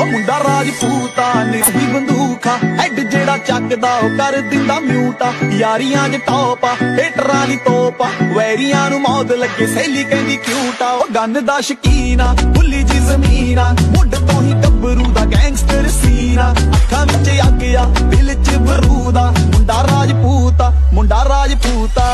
ਉਹ ਮੁੰਡਾ ਰਾਜਪੂਤਾ ਨਿਰਹੀ ਬੰਦੂਖਾ ਐਡ ਜਿਹੜਾ ਚੱਕਦਾ, ਉਹ ਕਰ ਦਿੰਦਾ ਮਿਊਟਾ ਯਾਰੀਆਂ ਚ ਟੌਪਾ ਹੇਟਰਾਂ ਦੀ ਤੋਪਾ ਵੈਰੀਆਂ ਨੂੰ ਮੌਤ ਲੱਗੇ, ਸਹੇਲੀ ਕਹਿੰਦੀ ਕਿਊਟਾ ਉਹ ਗੰਨ ਦਾ ਸ਼ਕੀਨਾ ਭੁੱਲੀ ਜੀ ਜ਼ਮੀਨਾ ਮੁੱਢ ਤੋਂ ਹੀ ਗੱਭਰੂ ਦਾ ਗੈਂਗਸਟਰ ਸੀਨਾ ਅੱਖਾਂ ਵਿੱਚ ਅੱਗ ਆ, ਦਿਲ 'ਚ ਬਰੂਦਾ ਮੁੰਡਾ ਰਾਜਪੂਤਾ ਮੁੰਡਾ ਰਾਜਪੂਤਾ